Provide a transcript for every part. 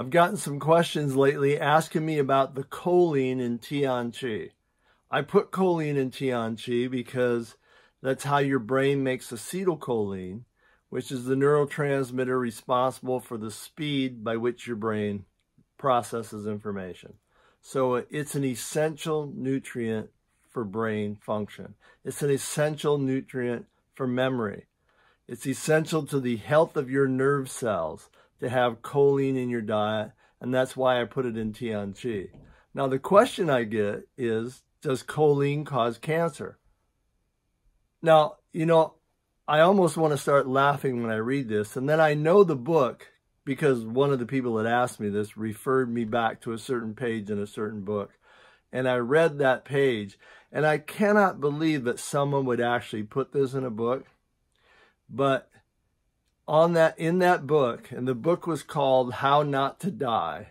I've gotten some questions lately asking me about the choline in Tianchi. I put choline in Tianchi because that's how your brain makes acetylcholine, which is the neurotransmitter responsible for the speed by which your brain processes information. So it's an essential nutrient for brain function. It's an essential nutrient for memory. It's essential to the health of your nerve cells to have choline in your diet, and that's why I put it in Tianchi. Now, the question I get is Does choline cause cancer? Now, you know, I almost want to start laughing when I read this, and then I know the book because one of the people that asked me this referred me back to a certain page in a certain book. And I read that page, and I cannot believe that someone would actually put this in a book. But on that in that book, and the book was called How Not to Die.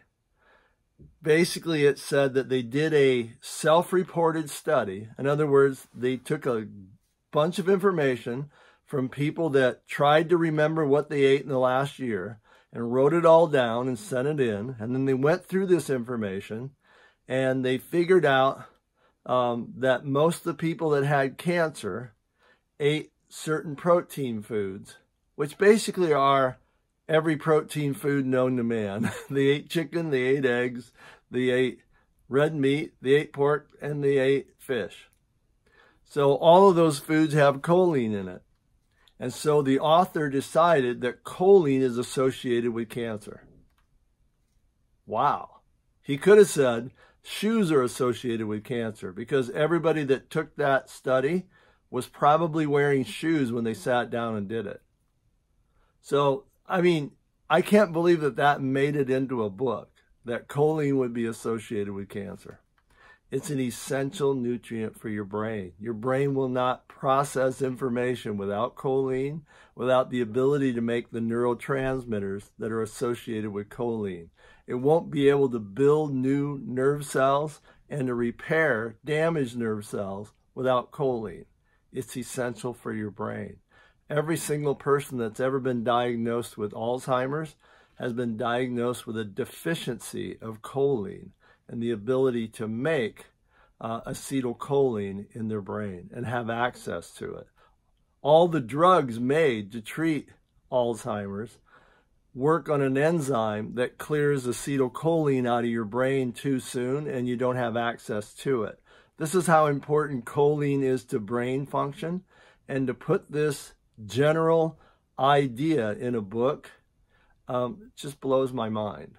Basically, it said that they did a self-reported study. In other words, they took a bunch of information from people that tried to remember what they ate in the last year and wrote it all down and sent it in. And then they went through this information and they figured out um, that most of the people that had cancer ate certain protein foods, which basically are every protein food known to man. they ate chicken, they ate eggs, they ate red meat, they ate pork, and they ate fish. So all of those foods have choline in it. And so the author decided that choline is associated with cancer. Wow. He could have said shoes are associated with cancer because everybody that took that study was probably wearing shoes when they sat down and did it. So, I mean, I can't believe that that made it into a book that choline would be associated with cancer. It's an essential nutrient for your brain. Your brain will not process information without choline, without the ability to make the neurotransmitters that are associated with choline. It won't be able to build new nerve cells and to repair damaged nerve cells without choline. It's essential for your brain. Every single person that's ever been diagnosed with Alzheimer's has been diagnosed with a deficiency of choline and the ability to make uh, acetylcholine in their brain and have access to it. All the drugs made to treat Alzheimer's work on an enzyme that clears acetylcholine out of your brain too soon and you don't have access to it. This is how important choline is to brain function. And to put this general idea in a book um, just blows my mind.